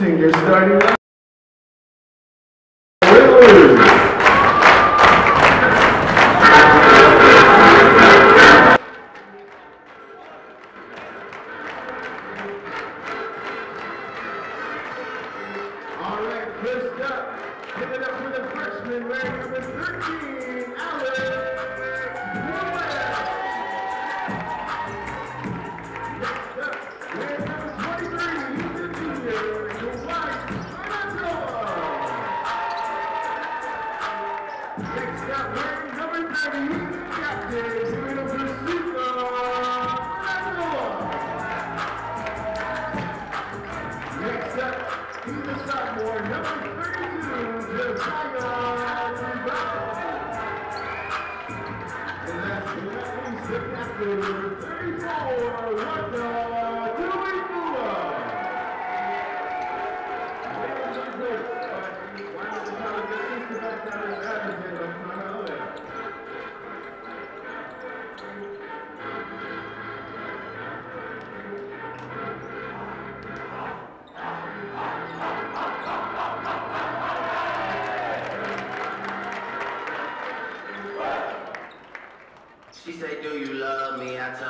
your starting say, do you love me? I tell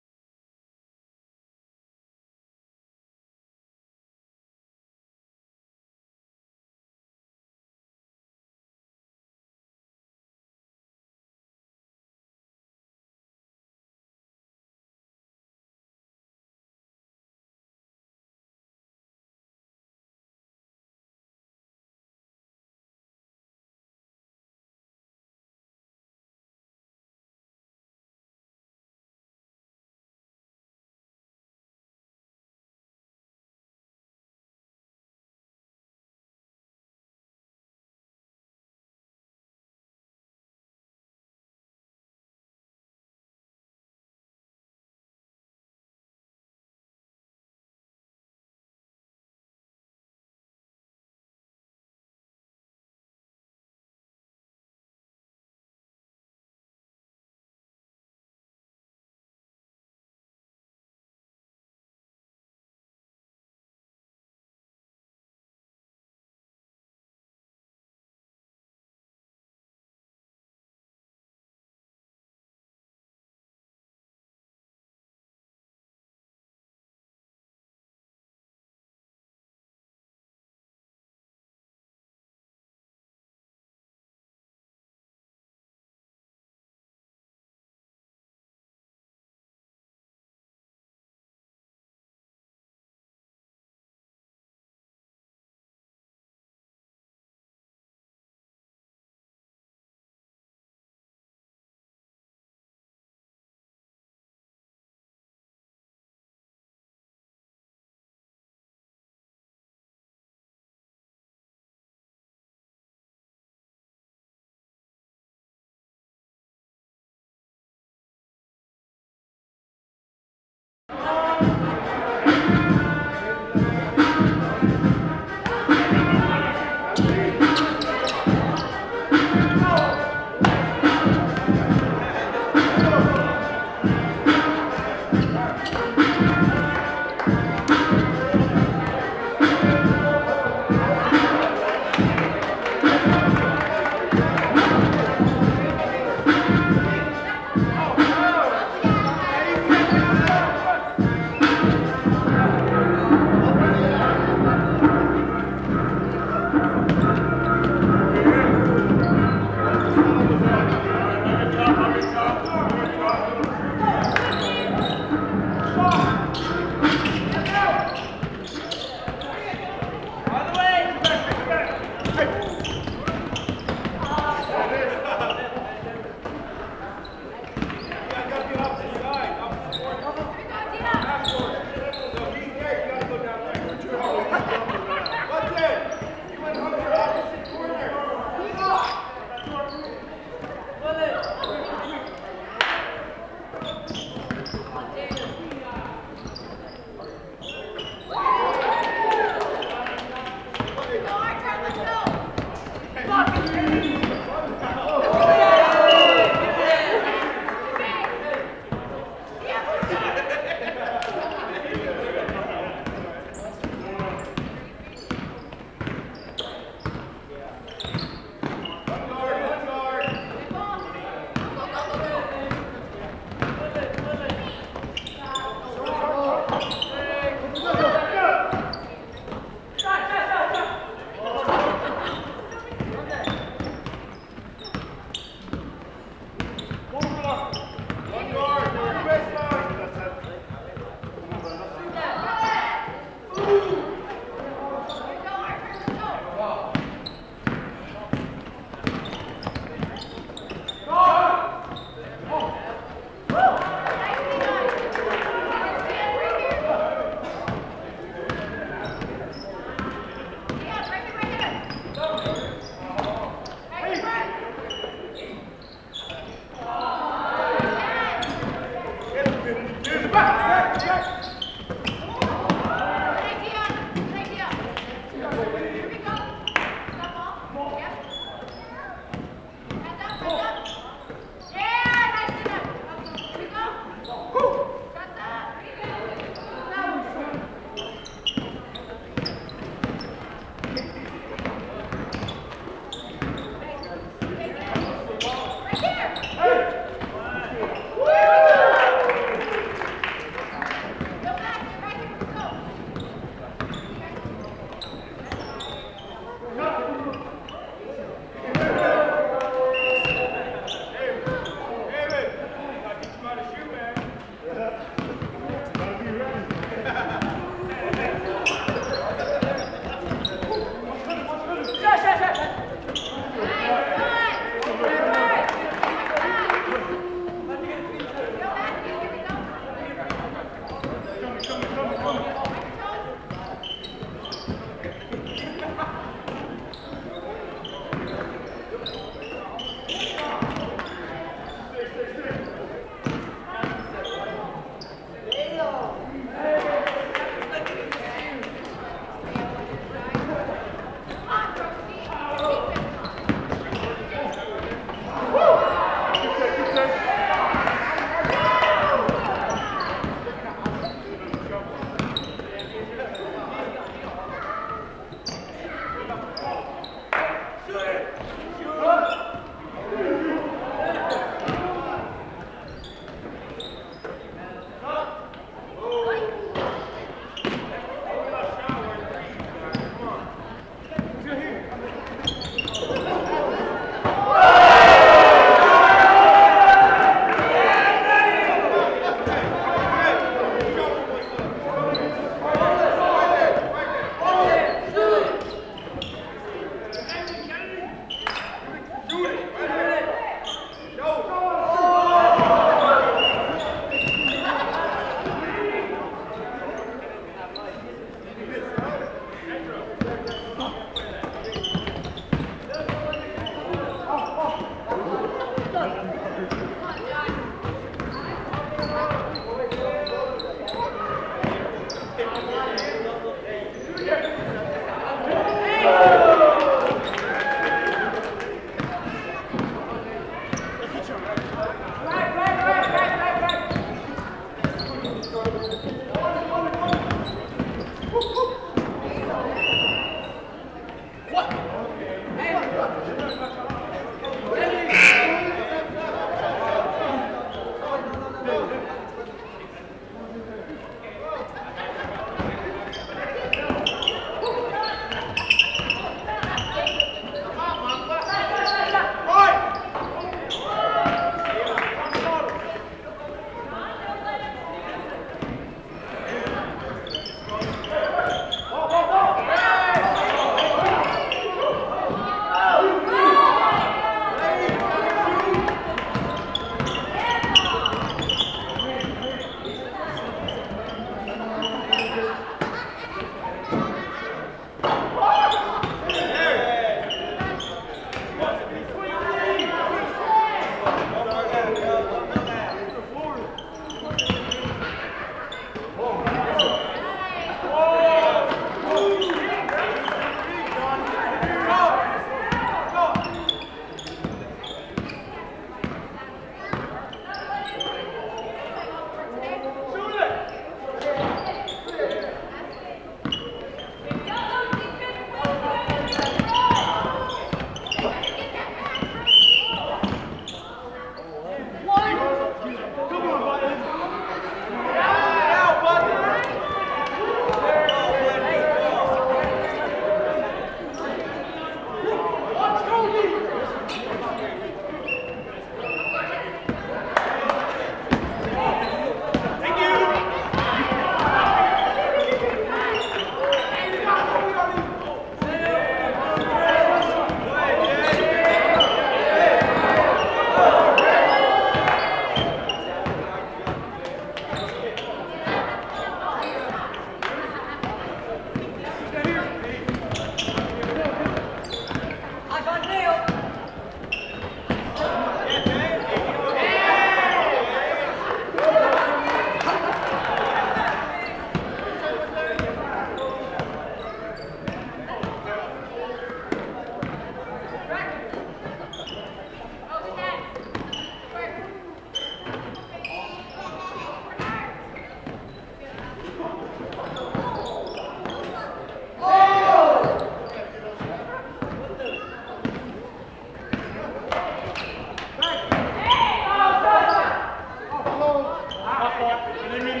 Limited.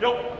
역